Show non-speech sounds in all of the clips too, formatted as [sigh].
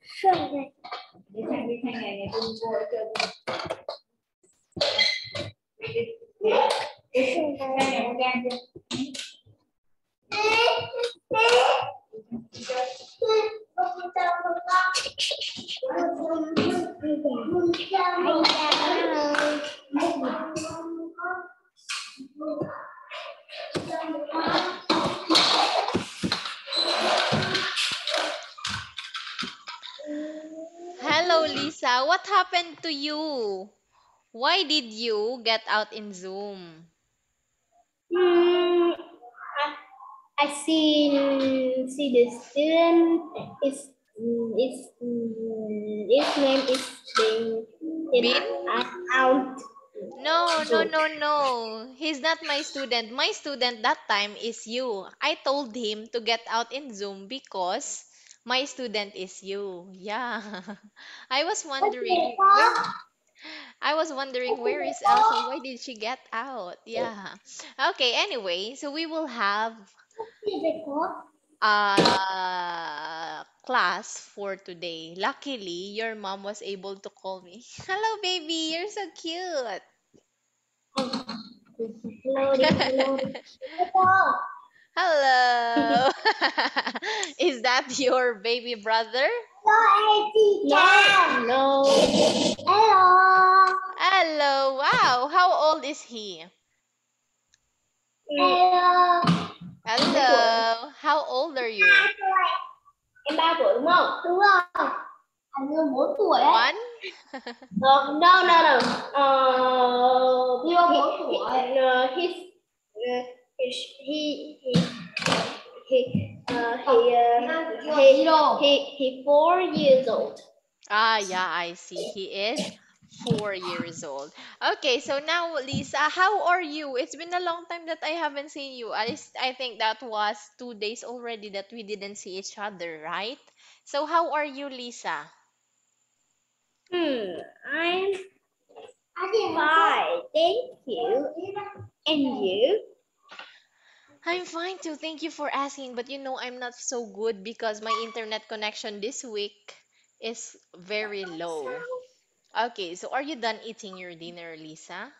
圣诞，你看，你看，奶奶给我做的，给圣诞礼物，节日，嗯，嗯，我不讲不讲，不讲不，Lisa. What happened to you? Why did you get out in Zoom? Hmm, I, I see see the student is is his name is being Bin? out. No, no, no, no. He's not my student. My student that time is you. I told him to get out in Zoom because my student is you. Yeah. [laughs] I was wondering where, I was wondering where is [laughs] Elsa? Why did she get out? Yeah. Okay, anyway, so we will have a uh, class for today. Luckily, your mom was able to call me. [laughs] Hello, baby. You're so cute. Hello. [laughs] [laughs] Is that your baby brother? No, no. Hello. Hello. Wow. How old is he? Hello. Hello. How old are you? Em 3 tuổi đúng không? Đúng rồi. Anh như 4 tuổi ấy. One? No, no, no, no. Uh, he, he, uh, he's, uh, he, he, he, he, uh, he, uh, he, he, he four years old. Ah, yeah, I see. He is four years old. Okay, so now, Lisa, how are you? It's been a long time that I haven't seen you. i think that was two days already that we didn't see each other, right? So, how are you, Lisa? Hmm, I'm fine, thank you. And you? I'm fine too. Thank you for asking. But you know, I'm not so good because my internet connection this week is very low. Okay, so are you done eating your dinner, Lisa?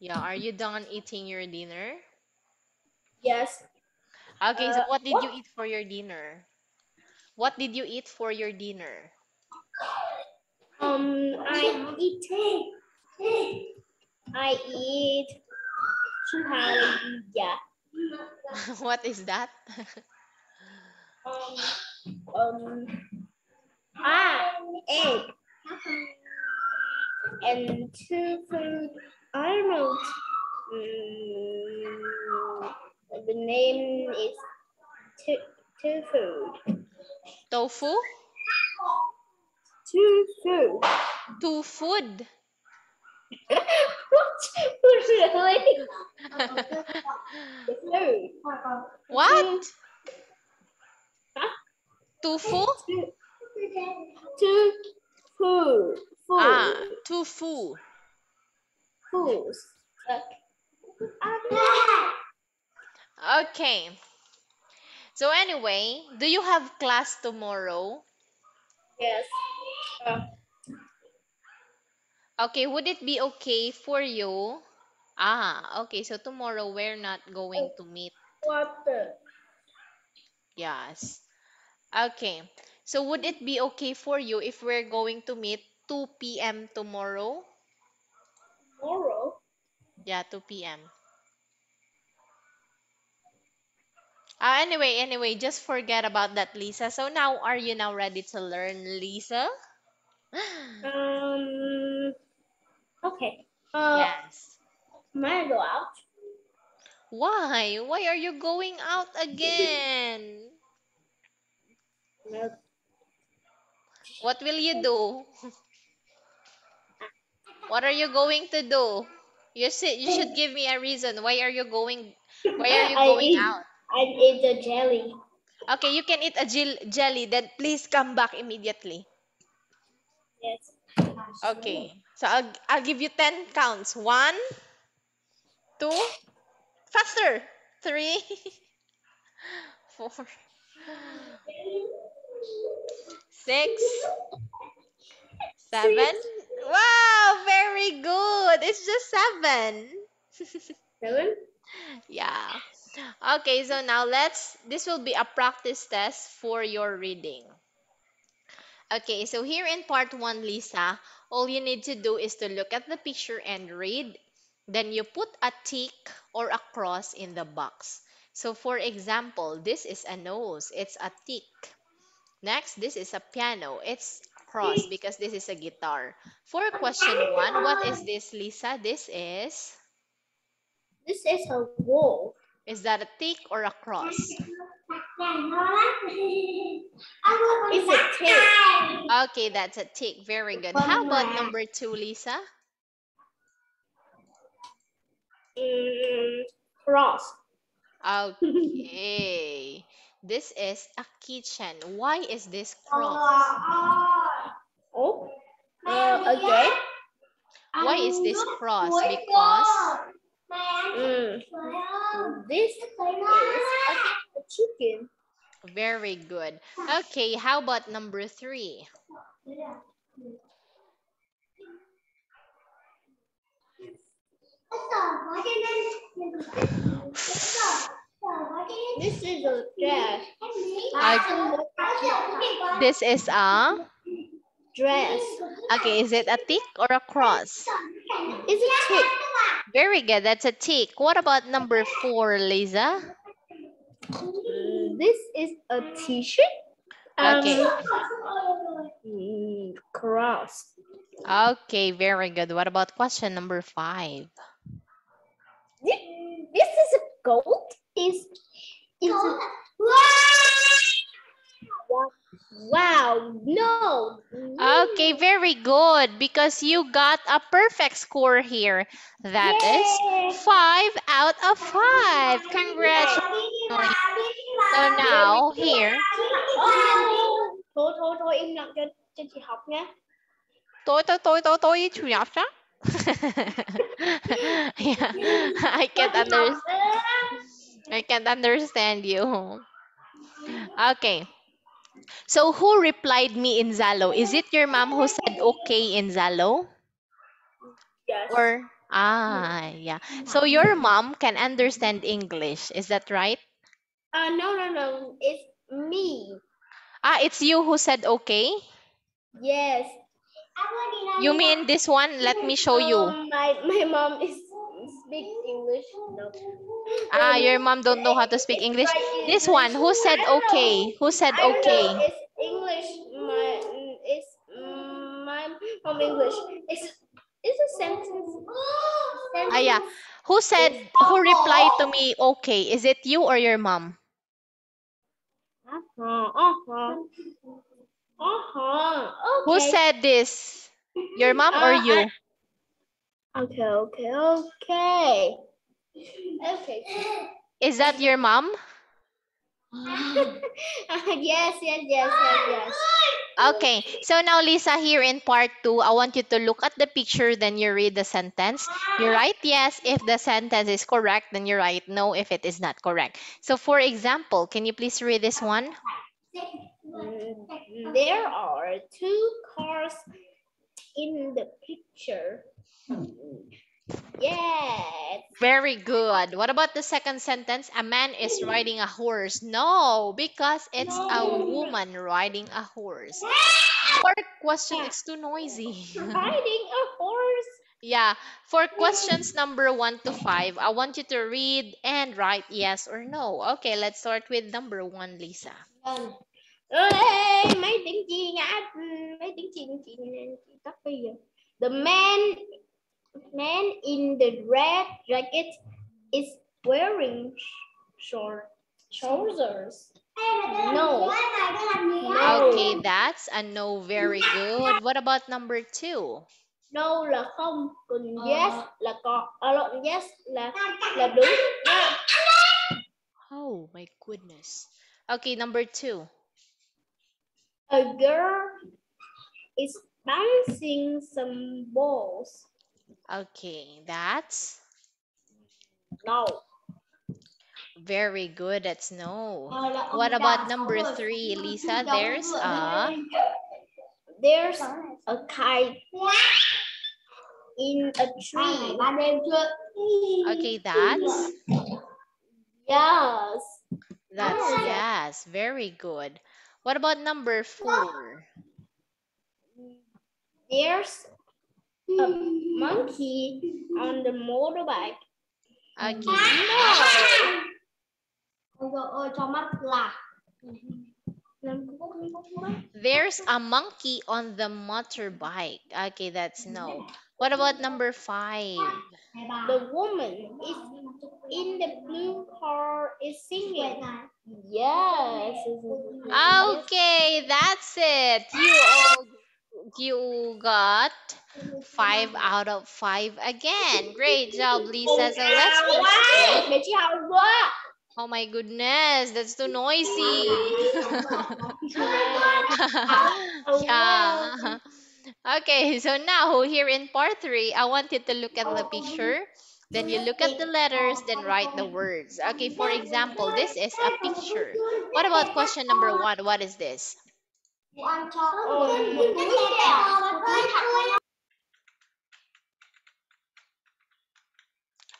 Yeah, are you done eating your dinner? Yes. Okay, so Uh, what did you eat for your dinner? What did you eat for your dinner? Um, I eat. I eat. Chihaya. [laughs] What is that? Um, um, ah, egg. And two food. I don't know. Mm, the name is two, two food. Tofu? Two food. To food? what? Really? Food. What? Huh? Tofu? Two, two food. Food. Ah, tofu. Foods. Okay. So anyway, do you have class tomorrow? Yes. Uh, Okay, would it be okay for you? Ah, okay. So tomorrow we're not going to meet. what? Yes. Okay. So would it be okay for you if we're going to meet 2 p.m. tomorrow? Tomorrow? Yeah, 2 p.m. Ah, anyway, anyway, just forget about that, Lisa. So now, are you now ready to learn, Lisa? Um. Okay. Uh, Yes. may I go out? Why? Why are you going out again? No. What will you do? [laughs] What are you going to do? You should you should give me a reason. Why are you going why are you I going eat. out? I eat the jelly. Okay, you can eat a jel- jelly, then please come back immediately. Yes. Okay. So I'll I'll give you 10 counts. One, two, faster. three, [laughs] four, six, seven. Wow, very good. It's just seven. [laughs] Seven. Yeah. Okay, so now let's, this will be a practice test for your reading. Okay, so here in part one, Lisa, all you need to do is to look at the picture and read. Then you put a tick or a cross in the box. So for example, this is a nose, it's a tick. Next, this is a piano, it's cross because this is a guitar. For question one, what is this, Lisa? This is, This is a wall. Is that a tick or a cross? It's a tick. Okay, that's a tick. Very good. How about number two, Lisa? Mm, cross. Okay. [laughs] This is a kitchen. Why is this cross? Oh. Uh, again. Why is this cross? Because Mm. This is a, chicken. very good. Okay, how about number three? This is a dress. This is a Dress. okay. Is it a tick or a cross? Is it tick. Very good. That's a tick. What about number four, Lisa? This is a t-shirt. Okay. mm, cross. Okay, very good. What about question number five? This, this is a goat. Is is a wow. No. Okay, very good because you got a perfect score here. That is Yay. five out of five. Congratulations. So now here, Thôi thôi thôi im lặng cho cho chị học nha. tôi tôi tôi tôi tôi chủ nhật đó. yeah, [laughs] I can't understand. I can't understand you. Okay. So who replied me in Zalo? Is it your mom who said okay in Zalo? Yes. Or ah, yeah. So your mom can understand English. Is that right? Uh, no, no, no. It's me. Ah, it's you who said okay? Yes. You mean this one? Let me show you. Um, my my mom is speak English. No. Ah, your mom don't know how to speak English. This one, who said okay? Who said I don't know. okay? It's English. My it's mm, my mom English. It's it's a sentence. Ah, yeah. Who said, who replied to me okay? Is it you or your mom? Uh-huh. Uh-huh. Uh-huh. Okay. Who said this? Your mom or Uh, you? Okay, okay, okay. Okay. Is that your mom? [laughs] yes, yes, yes, yes, yes. Okay. So now, Lisa, here in part two, I want you to look at the picture, then you read the sentence. You write yes if the sentence is correct, then you write no if it is not correct. So, for example, can you please read this one? Mm, There are two cars in the picture. Yes. Very good. What about the second sentence? A man is riding a horse. No, because it's a woman riding a horse. For question, it's too noisy. Riding a horse. yeah. For questions number one to five, I want you to read and write yes or no. Okay, let's start with number one, Lisa. Ê, mấy tiếng chi nhá, mấy tiếng chi chị chị tắt bây giờ. The man man in the red jacket is wearing short trousers. No. No. Okay, that's a no. Very good. What about number two? No là không, còn yes là có. À, lộn, yes là là đúng. nha. Oh my goodness. Okay, number two. A girl is bouncing some balls. Okay, that's No. Very good. That's no. Ờ, là ông What about number rồi, three, Lisa? There's a. There's a kite in a tree. ba đêm chưa okay. That's Yes. that's yes. Very good. What about number four? There's a monkey on the motorbike. Okay. ôi dồi ôi cho mắt là There's a monkey on the motorbike. Okay, that's no. What about number five? The woman is in the blue car is singing. Yes. Okay, that's it. You all you got five out of five again. Great job, Lisa. So let's proceed. Để chị học quá. Oh my goodness, that's too noisy. [laughs] yeah. [laughs] Okay, so now here in part three, I want you to look at the picture. Then you look at the letters, then write the words. Okay, for example, this is a picture. What about question number one? What is this? Bố ăn cho túi kẹo một túi thật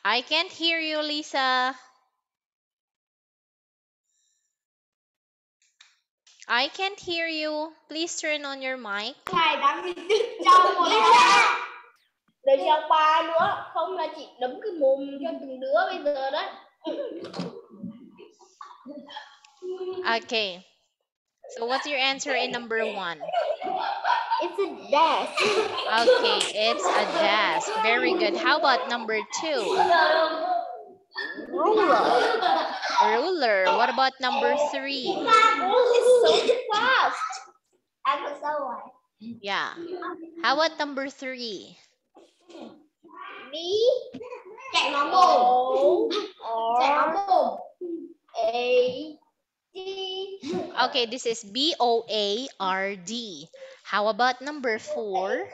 I can't hear you, Lisa. I can't hear you. Please turn on your mic. này đang bị đứt trong một Để học bài nữa. Không là chị đấm cái mồm cho từng đứa bây giờ đấy. Okay. So what's your answer in number one? It's a desk. Okay, it's a desk. Very good. How about number two? Ruler. Ruler. What about number three? It's so fast. ăn được sâu rồi Yeah. How about number three? B chạy nó mồm O chạy nó mồm A D. Okay, this is B O A R D. How about number four?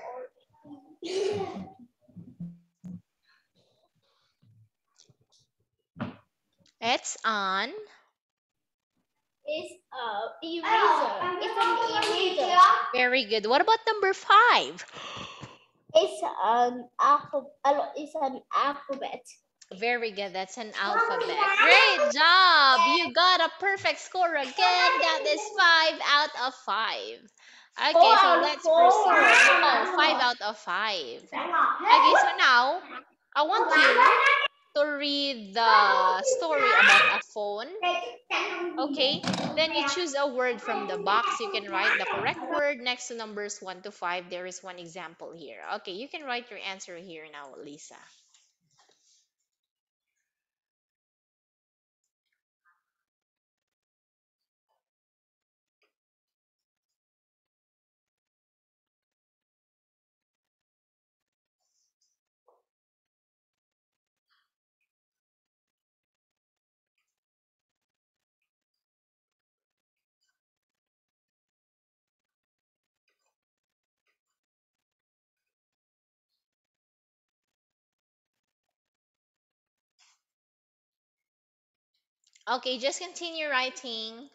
It's on. It's a eraser. It's an eraser. Very good. What about number five? It's an alphabet. It's an alphabet. Very good. That's an alphabet. Great job. You got a perfect score again. That is five out of five. Okay, so let's proceed. Oh, five out of five. Okay, so now I want you to read the story about a phone. Okay, then you choose a word from the box. You can write the correct word next to numbers 1 to 5. There is one example here. Okay, you can write your answer here now, Lisa. Okay, just continue writing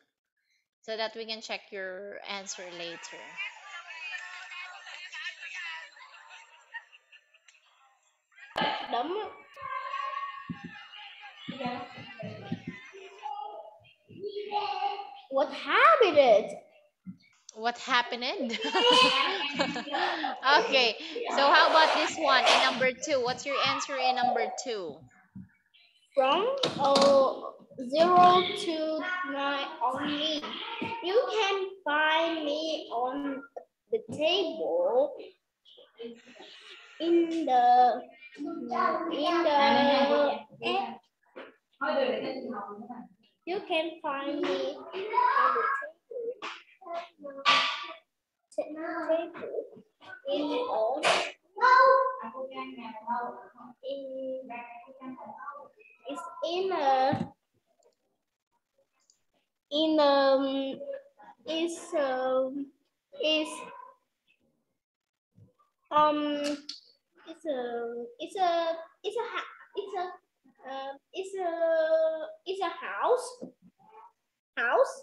so that we can check your answer later. What happened? What happened? [laughs] okay, so how about this one in number two? What's your answer in number two? From uh, zero to nine only. You can find me on the table in the in the you can find me on the table. Table. In on in it's in a in um is um is um it's a it's a it's a ha- it's a um it's a it's a house. House.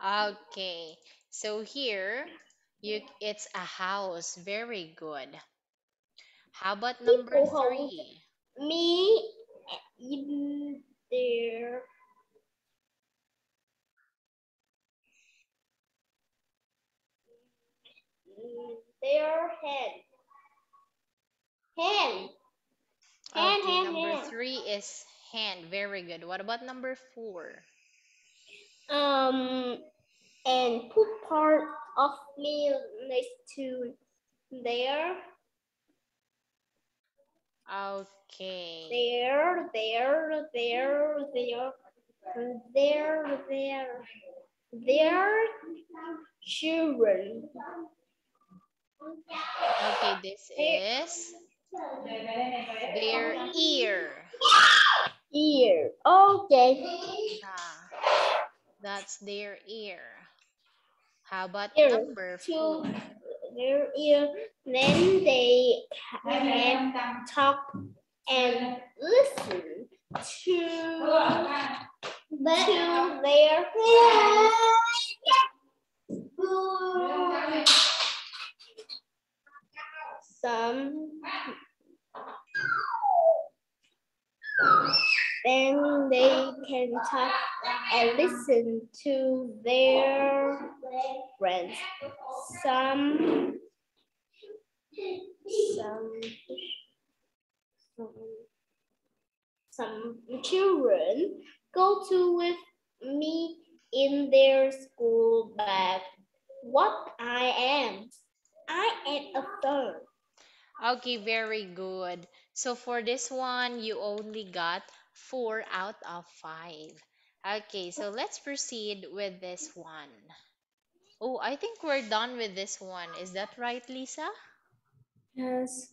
Okay. So here, you it's a house. Very good. How about number People three? Me in there. Their head. Hand. Hand, Okay, hand, number hand. three is hand. Very good. What about number four? Um, and put part of me next to there, Okay. there, there, there, there, there, there, there, children. Okay, this is their ear. Ear. Okay. Ah, that's their ear. How about Ear. number four? their ear. Then they can talk and listen to to their some then they can talk and listen to their friends. Some some some, children go to with me in their school bag. What I am? I am a third Okay, very good. So for this one, you only got four out of five. Okay, so let's proceed with this one. Oh, I think we're done with this one. Is that right, Lisa? yes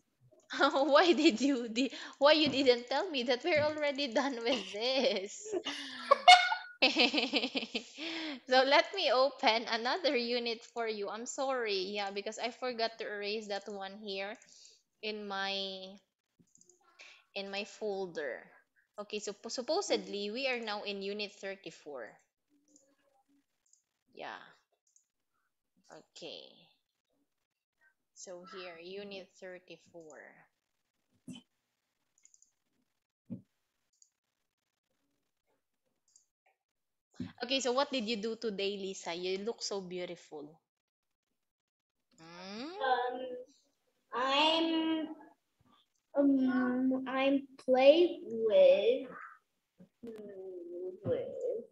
[laughs] why did you di- why you didn't tell me that we're already done with this? [laughs] so let me open another unit for you. I'm sorry. Yeah, because I forgot to erase that one here in my in my folder. Okay, so supposedly we are now in unit 34. Yeah. Okay. So here, unit 34. Okay, so what did you do today, Lisa? You look so beautiful. Hmm? um I'm um I'm played with with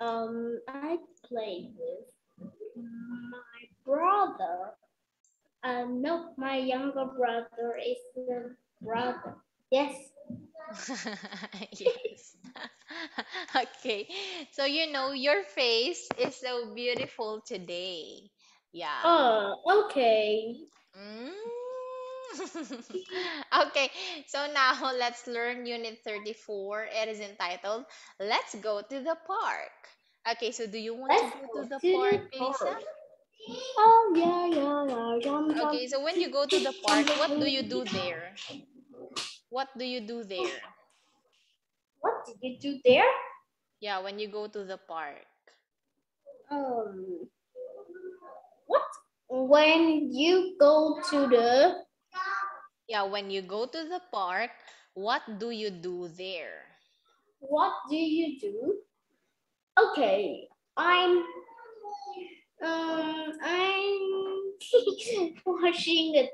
um I played with my brother. Um no my younger brother is the brother. Yes. [laughs] yes. [laughs] okay. So you know your face is so beautiful today. Yeah. Oh okay. Mm. [laughs] okay. So now [laughs] let's learn unit 34. It is entitled Let's Go to the Park. Okay, so do you want Let's to go go to the to the park, Lisa? park. Oh yeah yeah yeah. Okay, so when you go to the park, what do you do there? What do you do there? What did you do there? Yeah, when you go to the park. Um? When you go to the Yeah, when you go to the park, what do you do there? what do you do? Okay, I'm um I'm [laughs] watching the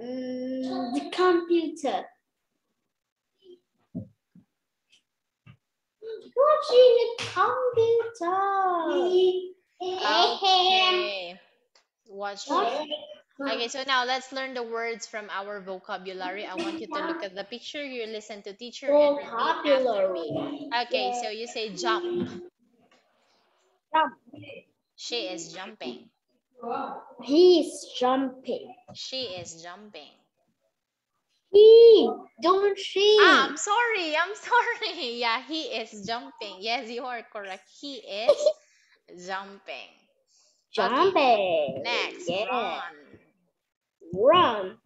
mm, the computer. Watching the computer. Okay. Watch. Okay, so now let's learn the words from our vocabulary. I want you to look at the picture, you listen to teacher, and repeat after me. Vocabulary. Okay, so you say jump. Jump. She is jumping. He's jumping. She is jumping. He, don't she? Ah, I'm sorry. I'm sorry. [laughs] Yeah, he is jumping. Yes, you are correct. He is jumping. jumping. Next, yeah. run. Run.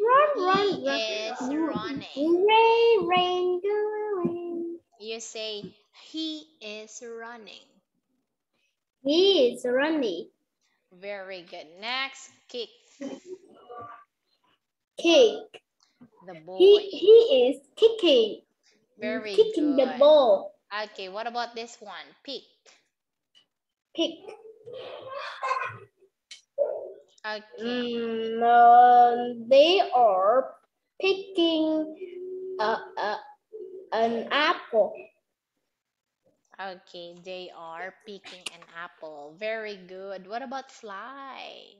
Run, run, He run. is running. Rain, rain, you say he is running. He is running. Very good. Next, kick. Kick. The boy. He he is kicking. Very kicking good. the ball. Okay, what about this one? Pick. Pick. Okay. Mm, uh, they are picking uh, uh, an apple. Okay, they are picking an apple. Very good. What about fly?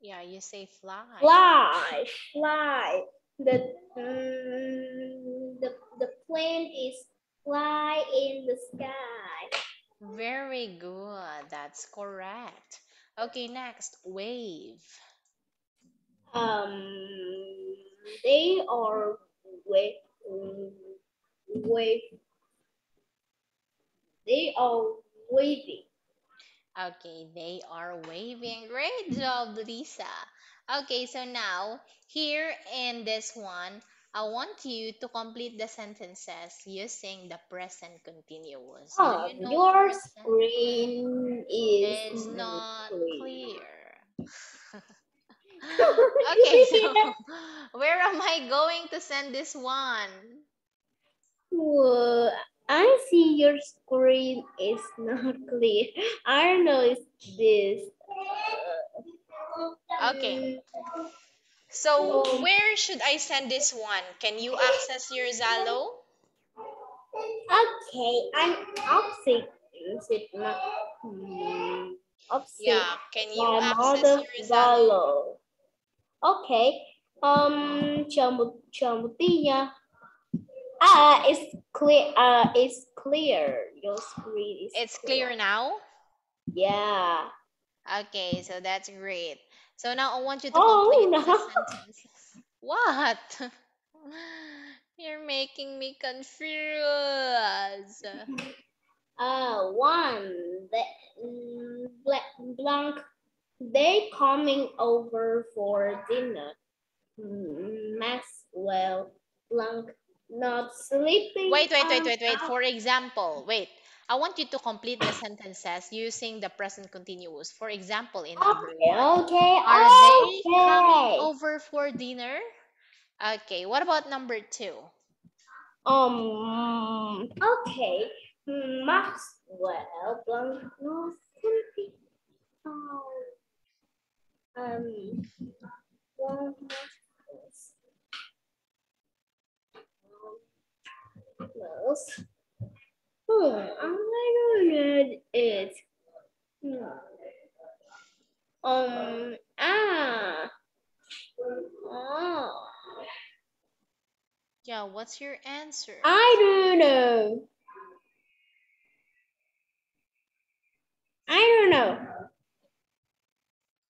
Yeah, you say fly. Fly, fly. The mm, the the plane is fly in the sky. Very good. That's correct. Okay, next, wave. Um, they are wave wave. They are waving. Okay, they are waving. Great job, Lisa. Okay, so now here in this one, I want you to complete the sentences using the present continuous. Oh, you know your screen is It's not clear. clear. [laughs] [laughs] okay, so [laughs] where am I going to send this one? Well, I see your screen is not clear. I don't know if this. Okay. So where should I send this one? Can you access your Zalo? Okay, I'm opposite. Opposite. Hmm. Yeah, can you my access your Zalo? Okay. Um, chờ một chờ một tí nha. Ah, it's clear. Uh, it's clear. Your screen is. It's clear now? Yeah. Okay, so that's great. So now I want you to Oh, complete no. the sentences. What? [laughs] You're making me confused. Uh, one. The mm, blank. They coming over for dinner. Mm, Maxwell blank not sleeping. Wait, wait, wait, wait, wait. For example, wait. I want you to complete the sentences using the present continuous. For example, in number Okay, one. okay, Are they coming over for dinner? Okay, what about number two? Um. Okay. Maxwell blank not sleeping. on, Um. one Hmm, I'm gonna it. Hmm. Um, ah. Oh. Yeah, what's your answer? I don't know. I don't know.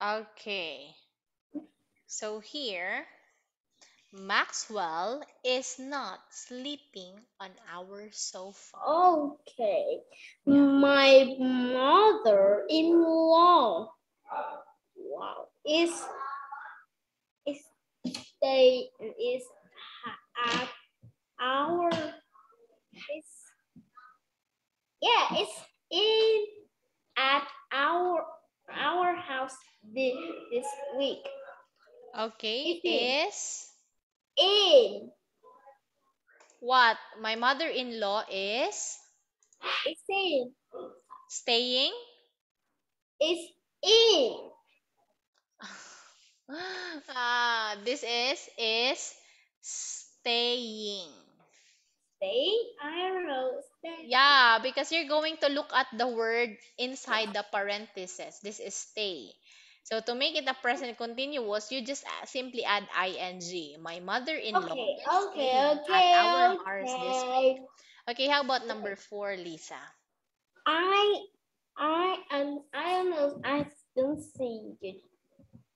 Okay. So here, Maxwell is not sleeping on our sofa. Okay. My mother-in-law. Wow. Is is stay is at our is yeah it's in at our our house this, this week Okay, Eating. is in what? My mother-in-law is it's in staying. Is in [laughs] ah, this is is staying. staying I don't know stay Yeah, because you're going to look at the word inside the parentheses. This is stay. So to make it a present continuous, you just simply add ing. My mother-in-law okay is okay okay at our house this week. okay Okay, how about number four, Lisa? I I and I don't know. I don't see it.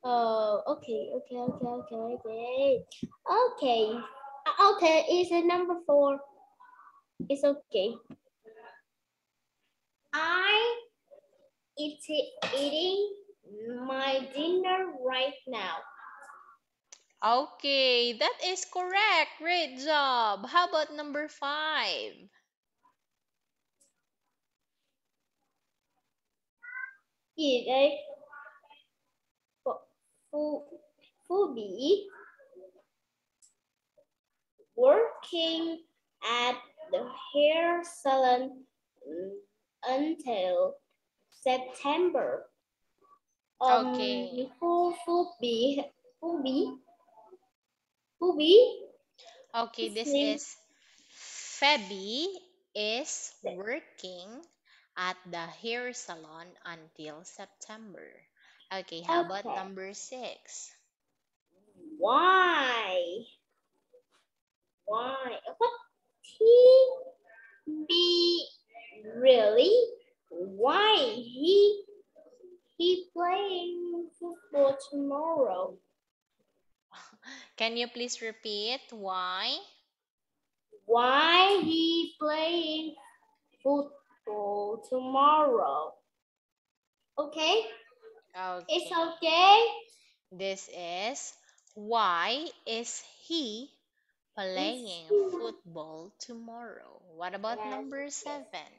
Oh, okay, okay, okay, okay, okay, okay, Uh, okay. It's a number four. It's okay. I eat eating my dinner right now. Okay, that is correct. Great job. How about number five? gì đây Pho- Phu Phu Bỉ working at the hair salon until September. Um, Okay. Phu Phu Bỉ Phu Bỉ Phu Bỉ Okay, this is Phoebe is working at the hair salon until September. Okay, how about number six? why why what he be really why he he playing football tomorrow Can you please repeat why? why he playing football tomorrow okay Okay. it's okay This is why is he playing football tomorrow? What about Yes, number seven?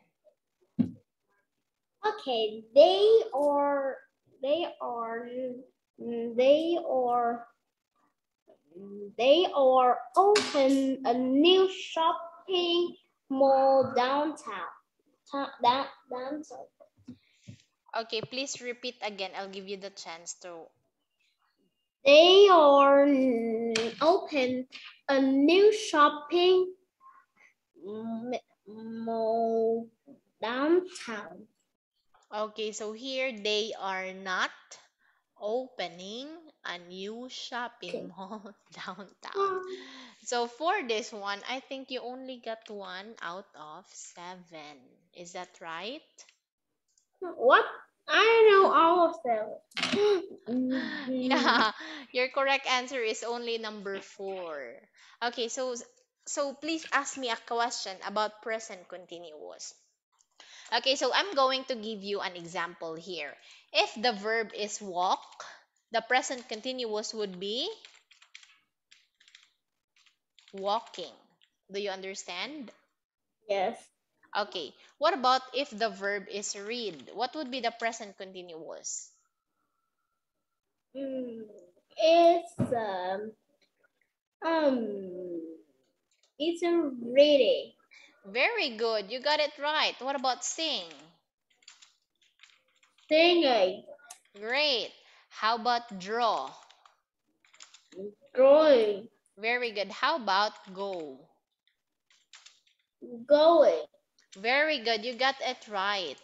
Okay, they are they are they are they are open a new shopping mall downtown. Down, downtown. Okay, please repeat again. I'll give you the chance to. They are open a new shopping mall downtown. Okay, so here they are not opening a new shopping mall [laughs] downtown. So for this one, I think you only got one out of seven. Is that right? What? I know all of them. [laughs] Mhm. Yeah, your correct answer is only number four. Okay, so so please ask me a question about present continuous. Okay, so I'm going to give you an example here. If the verb is walk, the present continuous would be walking. Do you understand? Yes. Okay. What about if the verb is read? What would be the present continuous? Mm, it's um um it's a reading. Very good. You got it right. What about sing? Singing. Great. How about draw? Drawing. Very good. How about go? Going. Very good. You got it right.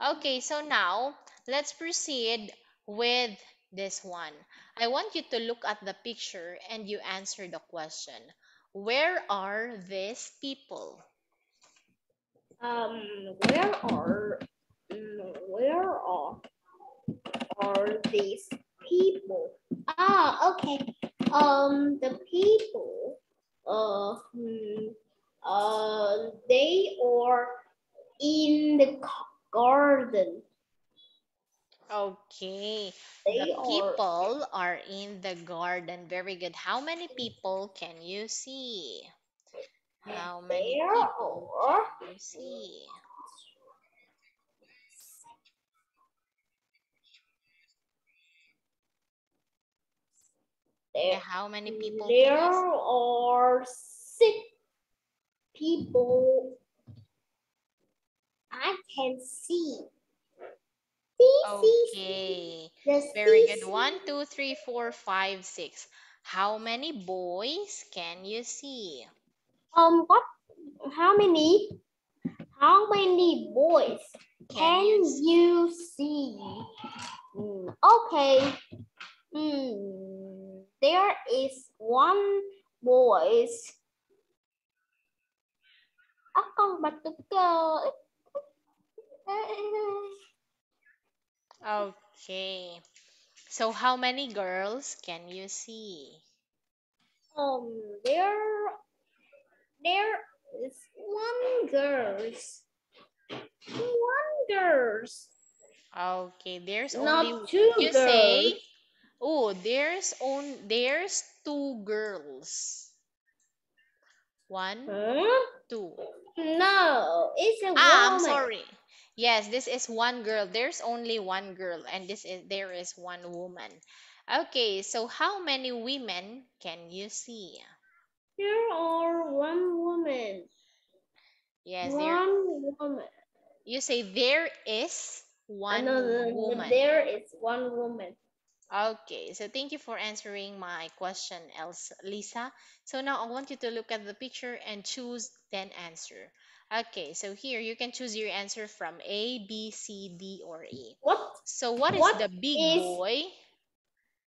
Okay, so now let's proceed with this one. I want you to look at the picture and you answer the question. Where are these people? Um where are where are are these people? Ah, okay. Um the people uh hmm, uh they are in the garden. Okay. They The are people are in the garden. Very good. How many people can you see? How many people can you see? there, how many people there are six people I can see. Okay. Very good. One, two, three, four, five, six. How many boys can you see? Um, what? How many? How many boys Can you see? Hmm, okay. Hmm. There is one boys. Akong batuka. Okay. So how many girls can you see? Um, there, there is one girls. One girls. Okay, there's Not only two you girls. say, oh, there's on there's two girls. One, Huh? two. No, it's a Ah, I'm sorry. Yes, this is one girl. There's only one girl, and this is there is one woman. Okay, so how many women can you see? There are one woman. Yes, there. one woman. You say there is one woman. there is one woman. Okay, so thank you for answering my question, Elsa, Lisa. So now I want you to look at the picture and choose 10 answer. Okay, so here you can choose your answer from A, B, C, D, or E. What So what is What the big is boy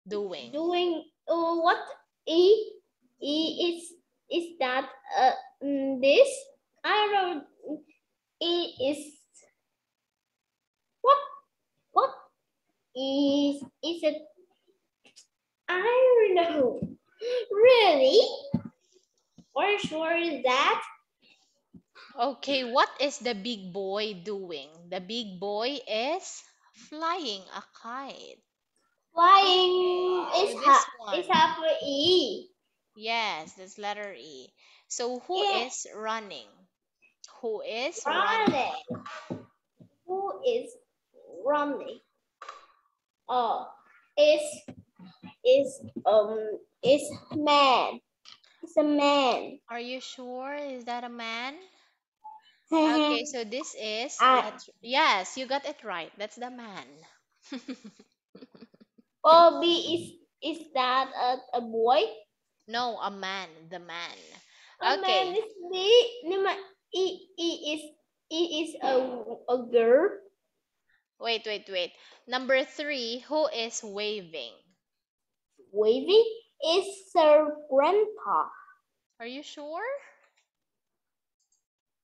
doing? doing? Oh, what e e is is that? Uh, mm, this I don't. E is what? What is is it? I don't know. Really? You sure is that? Okay, what is the big boy doing? The big boy is flying a kite. Flying is ha is half E. Yes, that's letter E. So who Yeah. is running? Who is running? Running. Who is running? Oh, is is um is man. It's a man. Are you sure? Is that a man? [laughs] Okay, so this is let- yes, you got it right. That's the man. [laughs] oh, B is is that a, a boy? No, a man, the man. A Okay. man is. Nhưng mà E E is E is a a girl. Wait, wait, wait. Number three, who is waving? Waving is her grandpa. Are you sure?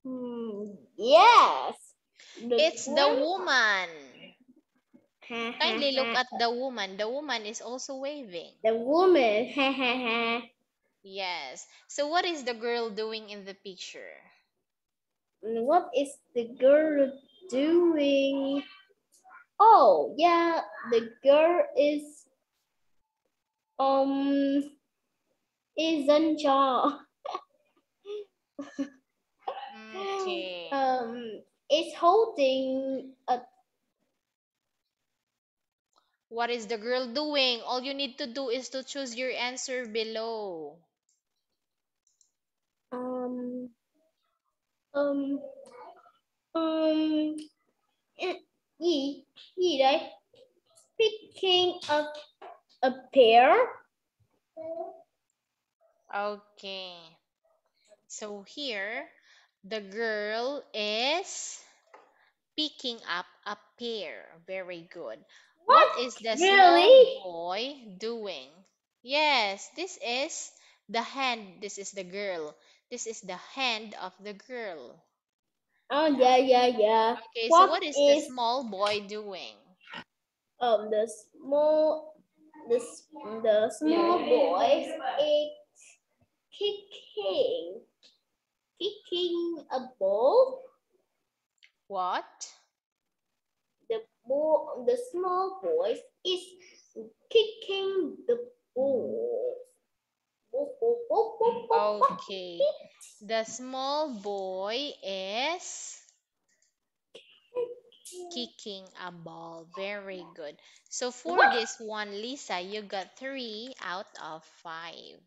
Hmm, yes. It's the woman. [laughs] Kindly look at the woman. The woman is also waving. the woman. [laughs] Yes. So what is the girl doing in the picture? What is the girl doing? Oh yeah, the girl is um isn't John. Okay. Um is holding a What is the girl doing? All you need to do is to choose your answer below. Um um um gì gì đấy picking up a pear Okay. So here, the girl is picking up a pear. Very good. what is the Really? small boy doing? Yes, this is the hand. This is the girl. This is the hand of the girl. oh yeah yeah yeah Okay, so What what is, the small boy doing? um the small the the small boy is kicking kicking a ball What? the ball the small boy is kicking the ball Okay. The small boy is kicking a ball. Very good. So for this one, Lisa, you got three out of five.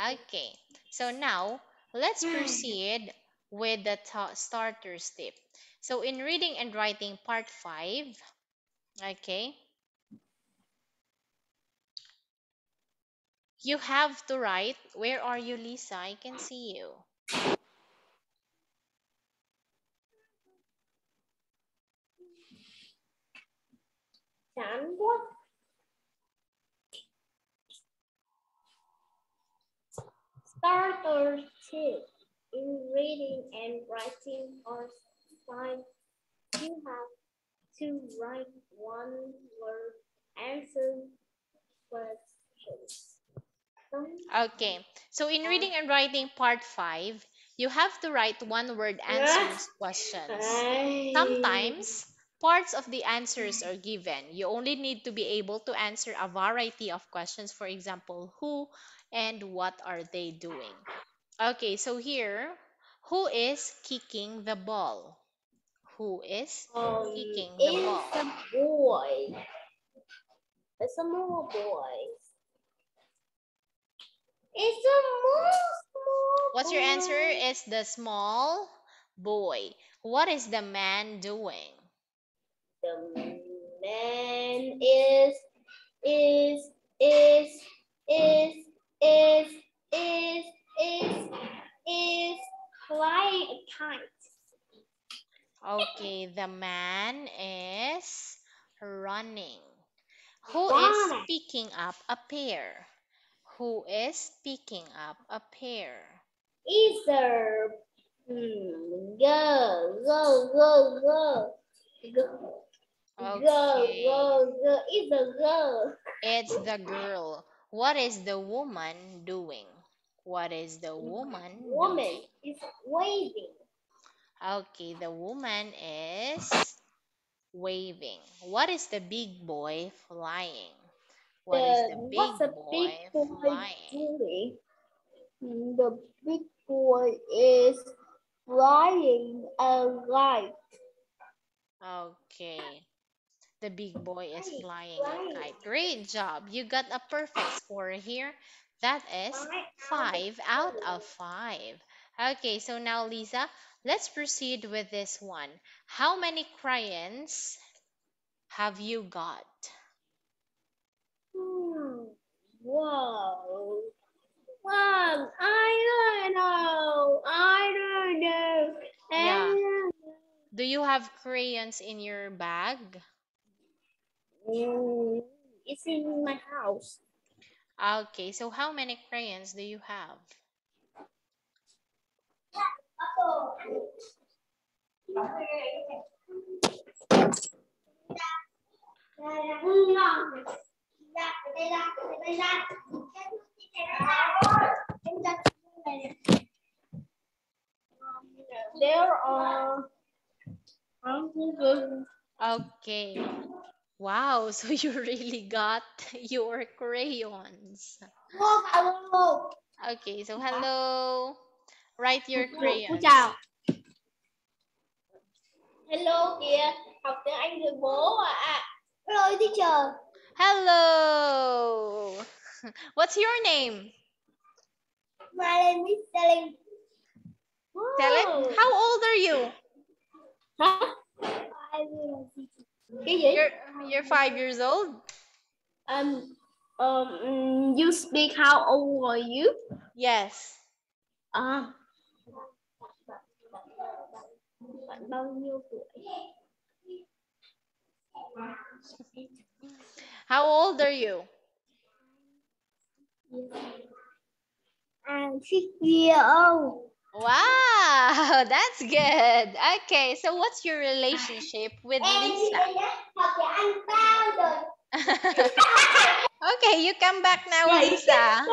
Okay. So now let's proceed with the ta- starter tip. So in reading and writing part five, okay, you have to write. Where are you, Lisa? I can see you. Quá. Starter tip. In reading and writing or sign, you have to write one word answer questions. Okay. So in reading and writing part five, you have to write one word [laughs] answers questions. Sometimes parts of the answers are given. You only need to be able to answer a variety of questions. For example, who and what are they doing? Okay, so here, who is kicking the ball? Who is Um, kicking the ball? it's a boy. It's a small boy. It's a small, small What's your answer? It's the small boy. What is the man doing? The man is, is, is, is, is, is, is, is flying a kite. Okay, the man is running. Who is picking up a pear? Who is picking up a pear? Is a hmm, go, go, go. Girl, girl, Okay, girl, girl. It's a girl. it's the girl. What is the woman doing? What is the woman Woman doing? is waving. Okay, the woman is waving. What is the big boy flying? What is the big what's the boy big boy flying? doing? Hmm, The big boy is flying a kite. Okay. The big boy is flying a kite. Great job. You got a perfect score here. That is Five five out of five. Okay, so now Lisa, let's proceed with this one. How many crayons have you got? Wow. Wow. I don't know. I don't know. I Yeah. don't know. Do you have crayons in your bag? Mm, It's in my house. Okay, so how many crayons do you have? There are Okay. Wow, [laughs] so you really got [laughs] your crayons. Okay, so hello. Write your crayons. Hello kìa, học tiếng Anh với bố à. Hello teacher. Hello. [laughs] What's your name? My name is Selin. Tell it. How old are you? Hả? Cái gì? You're you're five years old. Um, um, you speak how old are you? Yes. À. Bạn bao nhiêu tuổi? How old are you? I'm six years old. Wow, [laughs] that's good. Okay, so what's your relationship with Lisa? học tiếng Anh bao rồi? okay, you come back now, Lisa. [laughs]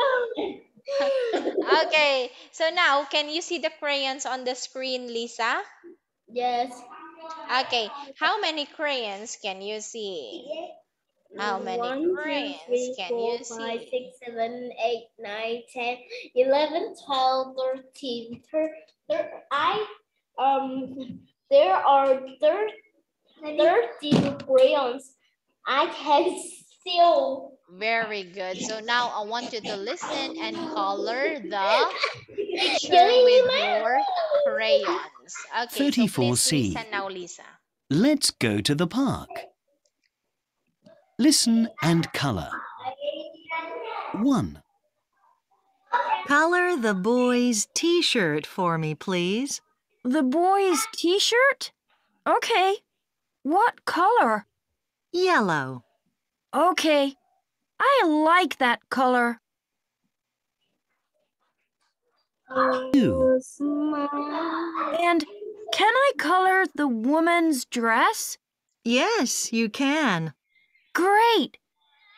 Okay, so now can you see the crayons on the screen, Lisa? Yes. Okay, how many crayons can you see? How many One, two, crayons three, can four, you five, see? six, seven, eight, nine, ten, eleven, twelve, thirteen, thir- thir- I um there are thir- thirteen crayons. I can still Very good. So now I want you to listen and color the [laughs] picture with my your crayons. Okay, 34C. listen now, Lisa. Let's go to the park. Listen and colour. 1, Color the boy's t shirt for me, please. The boy's t shirt? Okay. What color? Yellow. Okay. I like that color. 2, And can I color the woman's dress? Yes, you can. Great!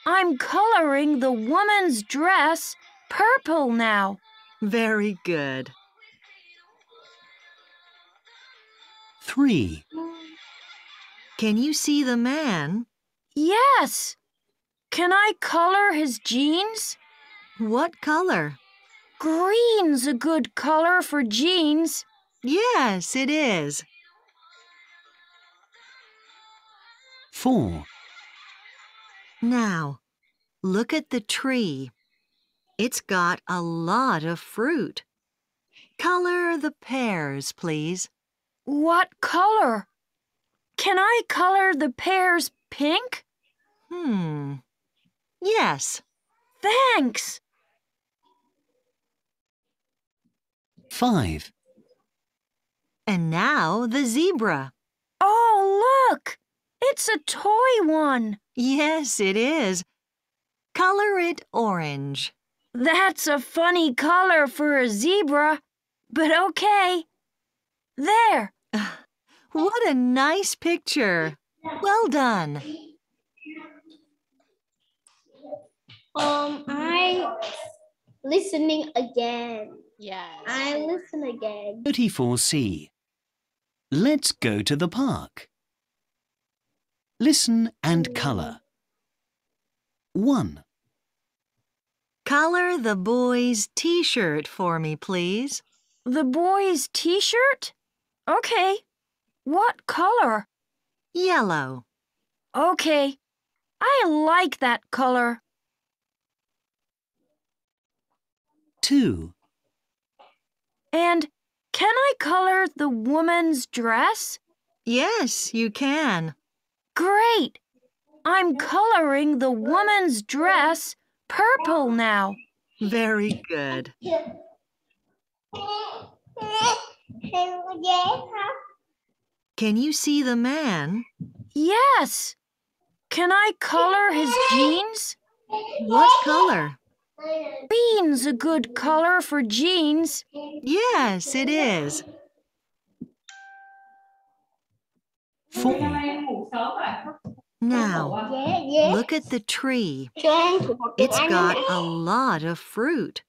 I'm coloring the woman's dress purple now. Very good. 3, Can you see the man? Yes. Can I color his jeans? What color? Green's a good color for jeans. Yes, it is. 4. Now, look at the tree. It's got a lot of fruit. Color the pears, please. What color? Can I color the pears pink? Hmm. Yes. Thanks. 5. And now the zebra. Oh, look! It's a toy one. Yes, it is. Color it orange. That's a funny color for a zebra, but okay. There. [sighs] What a nice picture. Well done. Um, I listening again. Yes. I listen again. 34C. Let's go to the park. Listen and colour. 1. Color the boy's t-shirt for me, please. The boy's t shirt? Okay. What color? Yellow. Okay. I like that color. 2. And can I color the woman's dress? Yes, you can. Great! I'm coloring the woman's dress purple now. Very good. Can you see the man? Yes! Can I color his jeans? What color? Green's a good color for jeans. Yes, it is. 4. Now, Yeah, yeah. look at the tree. Cho ăn thuộc một It's tiếng got a lot of fruit.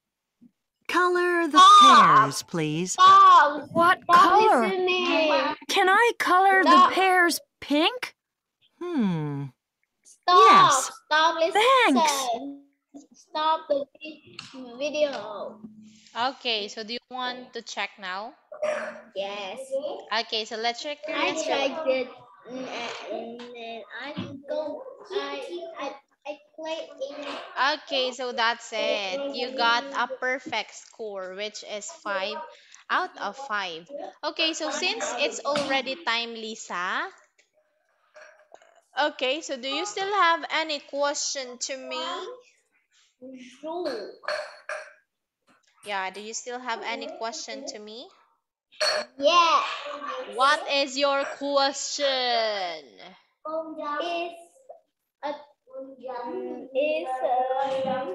Color the pears, please. Stop. What color? Can I color the pears pink? Hmm. Stop. Yes. Stop listening. Thanks. Stop the video. Okay, so do you want to check now? Yes. Okay, so let's check your I answer. tried it Okay, so that's it. You got a perfect score, which is 5 out of 5. Okay, so since it's already time, Lisa. Okay, so do you still have any question to me? Yeah, do you still have any question to me? Yeah. What is your question? Is a um, is um,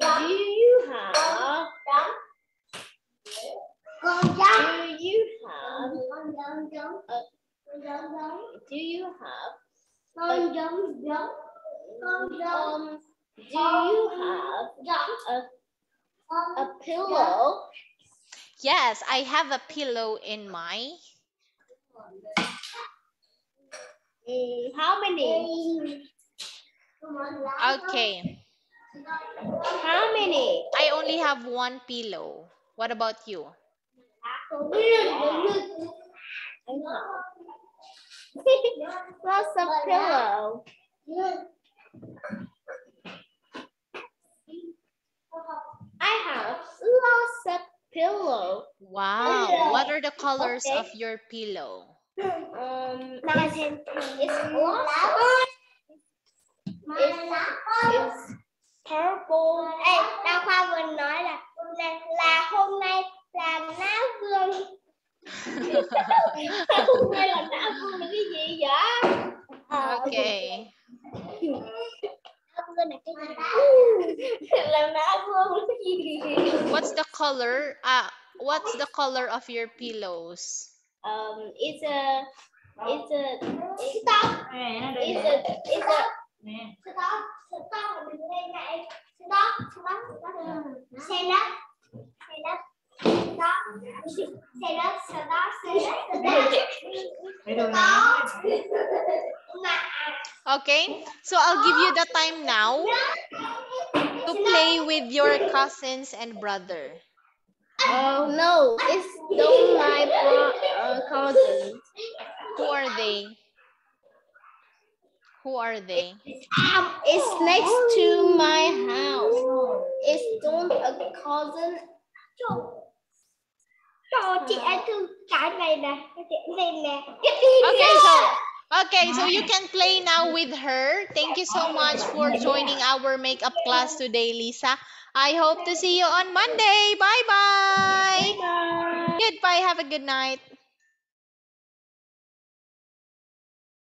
do you have do you have do you have um, do you have a, a pillow Yes, I have a pillow in my. Mm, how many Okay, how many I only have one pillow. What about you? Lots of pillow. I have lots of pillow. Wow, what are the colors of your pillow? Um, it's, it's lots. It's, it's purple. Ê, Đa Khoa vừa nói là là, là hôm nay là lá vương Không nghe là đã vương là cái gì vậy? Okay. What's the color? Uh, what's the color of your pillows? Um, it's a, it's a, it's Stop, it's a, it's a, stop, stop mà đừng lên này. Stop, stop, stop. Stand up, stand up. Stop, stand up, stop, stand up. Okay? So I'll give you the time now to play with your cousins and brother. Oh no, it's don't my uh, cousins. Who are they? Who are they? It's next to my house. It's don't a cousin. Trời chị ăn thương cái này nè, cái này nè. Okay, so [laughs] okay, so you ah. can play now with her. Thank you so ah. much for joining our makeup class today, Lisa. I hope to see you on Monday. Bye-bye. Goodbye. Have a good night.